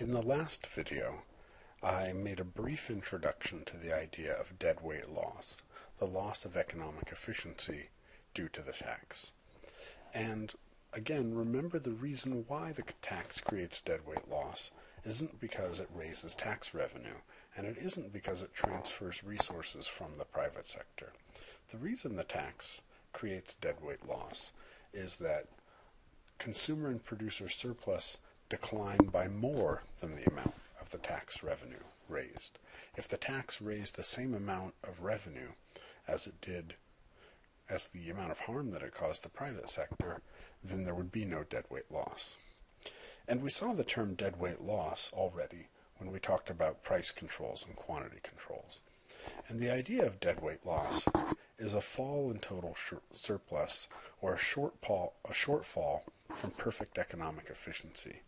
In the last video, I made a brief introduction to the idea of deadweight loss, the loss of economic efficiency due to the tax. And again, remember the reason why the tax creates deadweight loss isn't because it raises tax revenue, and it isn't because it transfers resources from the private sector. The reason the tax creates deadweight loss is that consumer and producer surplus decline by more than the amount of the tax revenue raised. If the tax raised the same amount of revenue as it did as the amount of harm that it caused the private sector, then there would be no deadweight loss. And we saw the term deadweight loss already when we talked about price controls and quantity controls. And the idea of deadweight loss is a fall in total surplus or a shortfall, a shortfall from perfect economic efficiency.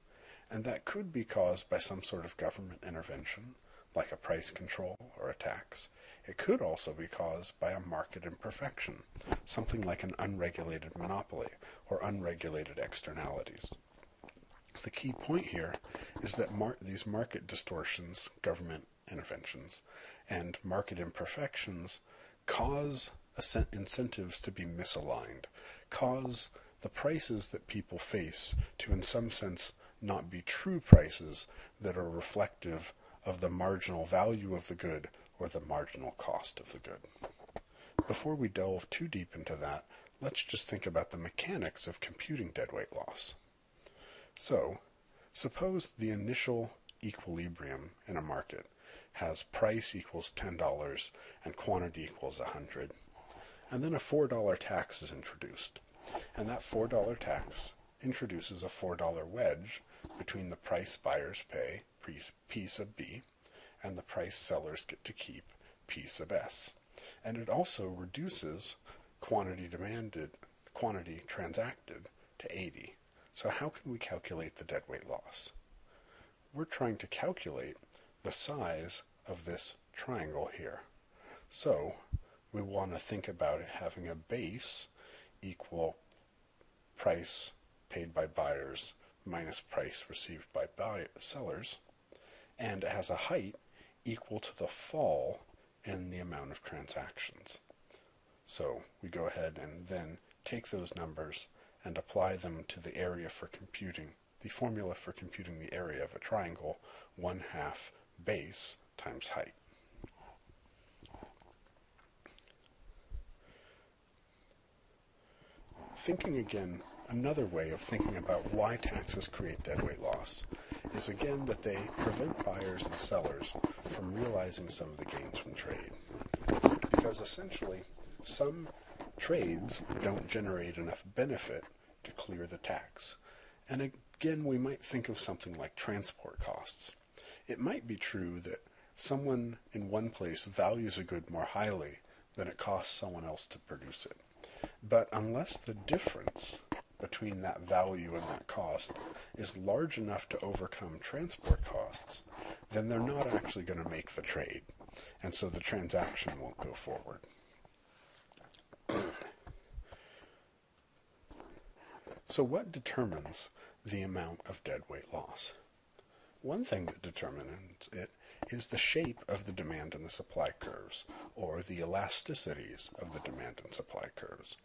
And that could be caused by some sort of government intervention, like a price control or a tax. It could also be caused by a market imperfection, something like an unregulated monopoly or unregulated externalities. The key point here is that mar- these market distortions, government interventions, and market imperfections cause incentives to be misaligned, cause the prices that people face to, in some sense, not be true prices that are reflective of the marginal value of the good or the marginal cost of the good. Before we delve too deep into that, let's just think about the mechanics of computing deadweight loss. So, suppose the initial equilibrium in a market has price equals $10 and quantity equals 100 and then a $4 tax is introduced. And that $4 tax introduces a $4 wedge between the price buyers pay, P sub B, and the price sellers get to keep, P sub S. And it also reduces quantity demanded, quantity transacted to 80. So how can we calculate the deadweight loss? We're trying to calculate the size of this triangle here. So we want to think about it having a base equal price paid by buyers minus price received by buy- sellers, and it has a height equal to the fall in the amount of transactions. So we go ahead and then take those numbers and apply them to the area for computing, the formula for computing the area of a triangle, 1 half base times height. Thinking again Another way of thinking about why taxes create deadweight loss is again that they prevent buyers and sellers from realizing some of the gains from trade. Because essentially, some trades don't generate enough benefit to clear the tax. And again, we might think of something like transport costs. It might be true that someone in one place values a good more highly than it costs someone else to produce it. But unless the difference between that value and that cost is large enough to overcome transport costs, then they're not actually going to make the trade. And so the transaction won't go forward. so, what determines the amount of deadweight loss? One thing that determines it is the shape of the demand and the supply curves, or the elasticities of the demand and supply curves.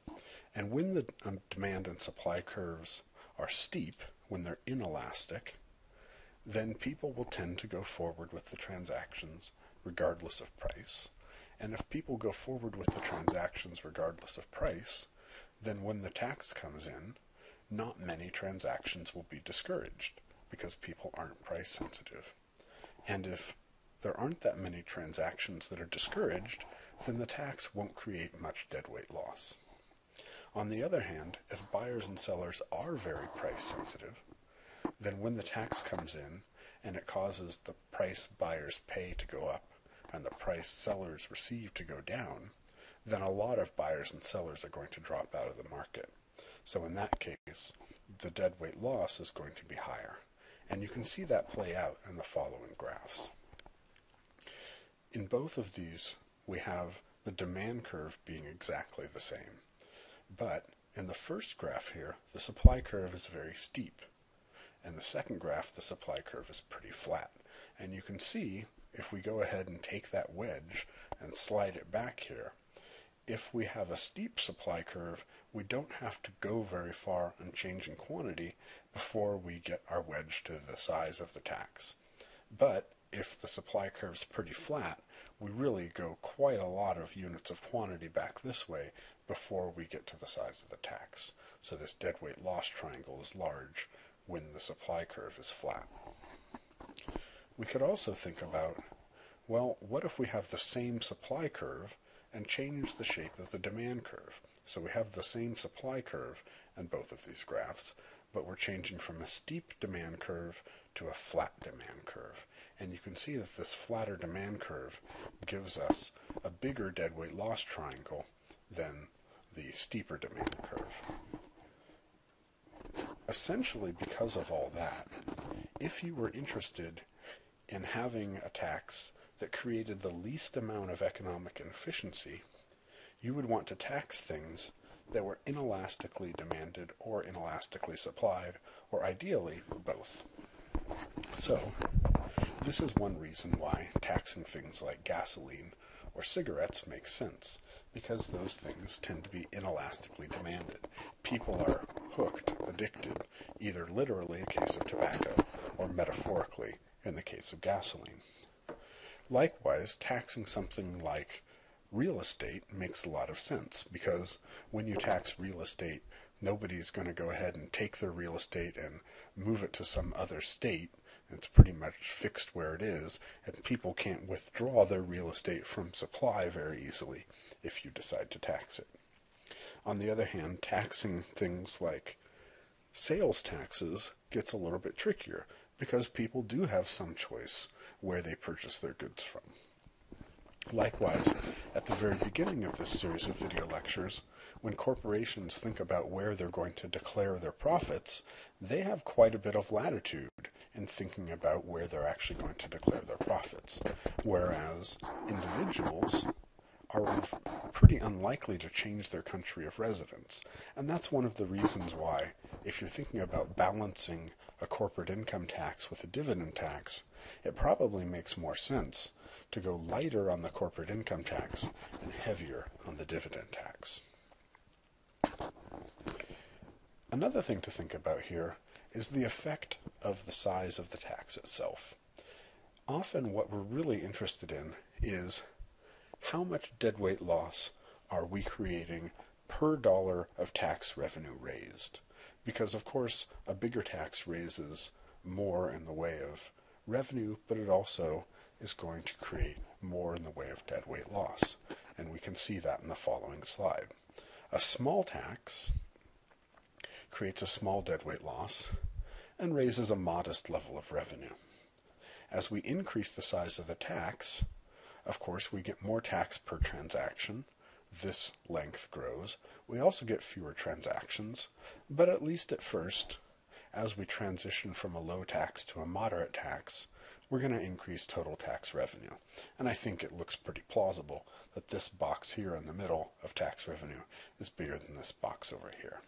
And when the um, demand and supply curves are steep, when they're inelastic, then people will tend to go forward with the transactions regardless of price. And if people go forward with the transactions regardless of price, then when the tax comes in, not many transactions will be discouraged because people aren't price sensitive. And if there aren't that many transactions that are discouraged, then the tax won't create much deadweight loss. On the other hand, if buyers and sellers are very price sensitive, then when the tax comes in and it causes the price buyers pay to go up and the price sellers receive to go down, then a lot of buyers and sellers are going to drop out of the market. So in that case, the deadweight loss is going to be higher. And you can see that play out in the following graphs. In both of these, we have the demand curve being exactly the same. But in the first graph here, the supply curve is very steep. and the second graph, the supply curve is pretty flat. And you can see, if we go ahead and take that wedge and slide it back here, if we have a steep supply curve, we don't have to go very far and change in quantity before we get our wedge to the size of the tax. But if the supply curve is pretty flat, we really go quite a lot of units of quantity back this way before we get to the size of the tax. So this deadweight loss triangle is large when the supply curve is flat. We could also think about, well, what if we have the same supply curve and change the shape of the demand curve? So we have the same supply curve in both of these graphs, but we're changing from a steep demand curve to a flat demand curve. And you can see that this flatter demand curve gives us a bigger deadweight loss triangle than the steeper demand curve. Essentially, because of all that, if you were interested in having a tax that created the least amount of economic inefficiency, you would want to tax things that were inelastically demanded or inelastically supplied, or ideally both. So, this is one reason why taxing things like gasoline or cigarettes makes sense, because those things tend to be inelastically demanded. People are hooked, addicted, either literally in the case of tobacco or metaphorically in the case of gasoline. Likewise, taxing something like real estate makes a lot of sense because when you tax real estate, nobody's going to go ahead and take their real estate and move it to some other state. It's pretty much fixed where it is, and people can't withdraw their real estate from supply very easily if you decide to tax it. On the other hand, taxing things like sales taxes gets a little bit trickier because people do have some choice where they purchase their goods from. Likewise, at the very beginning of this series of video lectures, when corporations think about where they're going to declare their profits, they have quite a bit of latitude in thinking about where they're actually going to declare their profits. Whereas individuals are pretty unlikely to change their country of residence. And that's one of the reasons why, if you're thinking about balancing a corporate income tax with a dividend tax, it probably makes more sense to go lighter on the corporate income tax and heavier on the dividend tax. Another thing to think about here is the effect of the size of the tax itself. Often what we're really interested in is how much deadweight loss are we creating per dollar of tax revenue raised? Because, of course, a bigger tax raises more in the way of revenue, but it also is going to create more in the way of deadweight loss. And we can see that in the following slide. A small tax creates a small deadweight loss and raises a modest level of revenue. As we increase the size of the tax, of course, we get more tax per transaction. This length grows. We also get fewer transactions, but at least at first, as we transition from a low tax to a moderate tax, we're going to increase total tax revenue. And I think it looks pretty plausible that this box here in the middle of tax revenue is bigger than this box over here.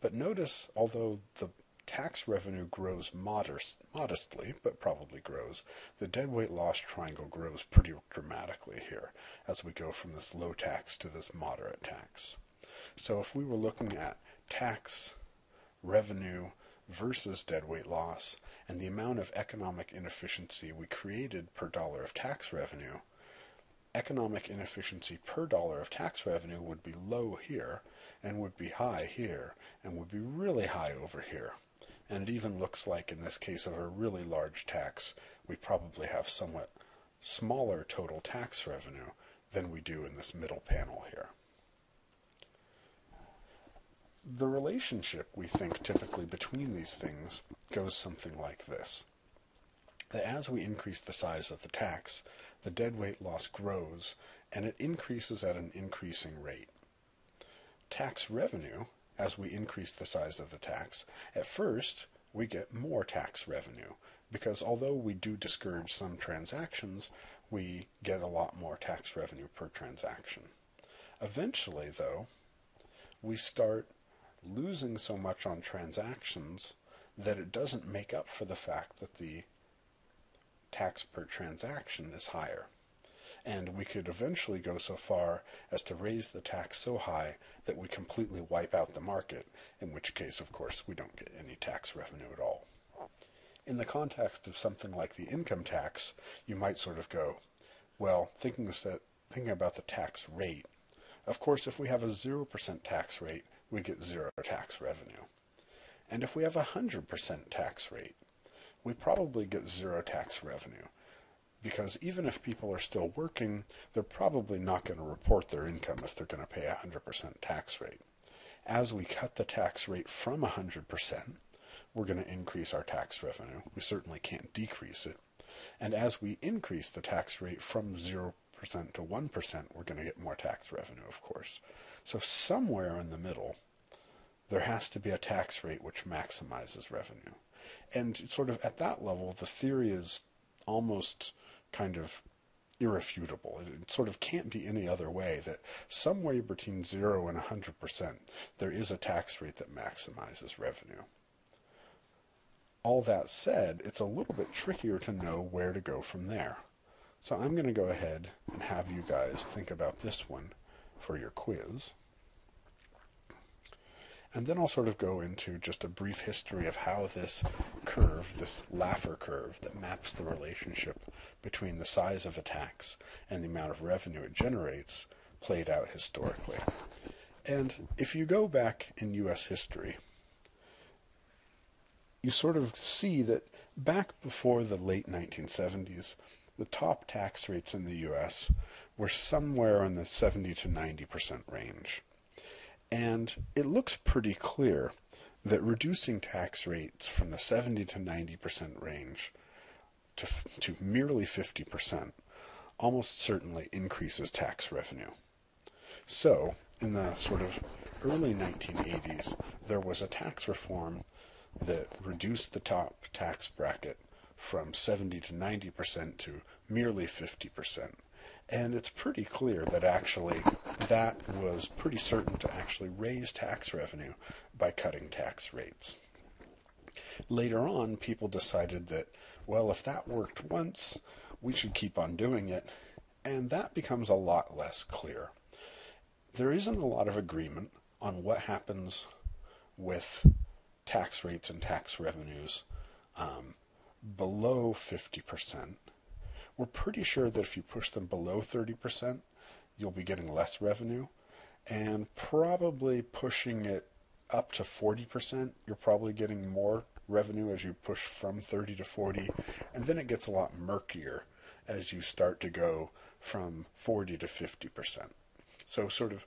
But notice, although the tax revenue grows modest, modestly, but probably grows, the deadweight loss triangle grows pretty dramatically here as we go from this low tax to this moderate tax. So if we were looking at tax revenue versus deadweight loss and the amount of economic inefficiency we created per dollar of tax revenue, economic inefficiency per dollar of tax revenue would be low here and would be high here and would be really high over here. And it even looks like in this case of a really large tax, we probably have somewhat smaller total tax revenue than we do in this middle panel here. The relationship we think typically between these things goes something like this. That as we increase the size of the tax, the deadweight loss grows and it increases at an increasing rate. Tax revenue, as we increase the size of the tax, at first we get more tax revenue because although we do discourage some transactions, we get a lot more tax revenue per transaction. Eventually, though, we start losing so much on transactions that it doesn't make up for the fact that the tax per transaction is higher. And we could eventually go so far as to raise the tax so high that we completely wipe out the market, in which case, of course, we don't get any tax revenue at all. In the context of something like the income tax, you might sort of go, well, thinking, that, thinking about the tax rate, of course, if we have a 0% tax rate, we get zero tax revenue. And if we have a 100% tax rate, we probably get zero tax revenue. Because even if people are still working, they're probably not going to report their income if they're going to pay a 100% tax rate. As we cut the tax rate from 100%, we're going to increase our tax revenue. We certainly can't decrease it. And as we increase the tax rate from 0% to 1%, we're going to get more tax revenue, of course. So somewhere in the middle, there has to be a tax rate which maximizes revenue. And sort of at that level, the theory is almost kind of irrefutable. It, sort of can't be any other way that somewhere between 0 and 100%, there is a tax rate that maximizes revenue. All that said, it's a little bit trickier to know where to go from there. So I'm going to go ahead and have you guys think about this one for your quiz. And then I'll sort of go into just a brief history of how this curve, this Laffer curve that maps the relationship between the size of a tax and the amount of revenue it generates, played out historically. And if you go back in U.S. history, you sort of see that back before the late 1970s, the top tax rates in the U.S. were somewhere in the 70 to 90 percent range. And it looks pretty clear that reducing tax rates from the 70 to 90% range to, to merely 50% almost certainly increases tax revenue. So, in the sort of early 1980s, there was a tax reform that reduced the top tax bracket from 70 to 90% to merely 50%. And it's pretty clear that actually that was pretty certain to actually raise tax revenue by cutting tax rates. Later on, people decided that, well, if that worked once, we should keep on doing it, and that becomes a lot less clear. There isn't a lot of agreement on what happens with tax rates and tax revenues um, below 50%. We're pretty sure that if you push them below 30%, you'll be getting less revenue. And probably pushing it up to 40%, you're probably getting more revenue as you push from 30 to 40. And then it gets a lot murkier as you start to go from 40 to 50%. So, sort of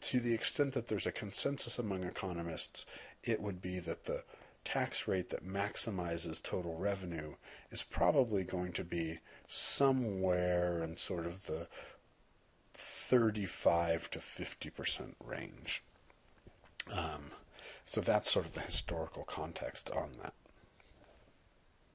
to the extent that there's a consensus among economists, it would be that the tax rate that maximizes total revenue is probably going to be somewhere in sort of the 35 to 50% range. Um, so that's sort of the historical context on that.